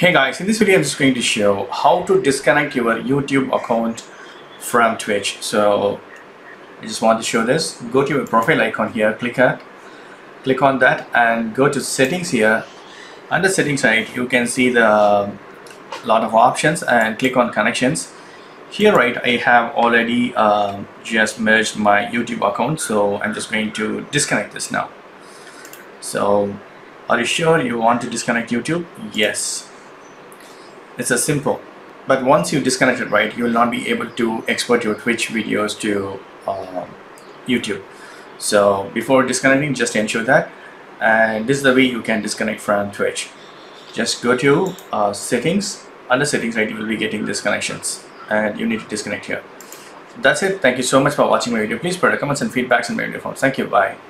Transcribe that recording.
Hey guys, in this video I'm just going to show how to disconnect your YouTube account from Twitch. So I just want to show this. Go to your profile icon here, click at, click on that and go to settings here. Under settings right, you can see the lot of options and click on connections. Here right, I have already um, just merged my YouTube account. So I'm just going to disconnect this now. So are you sure you want to disconnect YouTube? Yes it's a simple. But once you disconnect it right you will not be able to export your twitch videos to um, youtube. So before disconnecting just ensure that. And this is the way you can disconnect from twitch. Just go to uh, settings. Under settings right you will be getting disconnections. And you need to disconnect here. That's it. Thank you so much for watching my video. Please put comments and feedbacks in my video forms thank you. Bye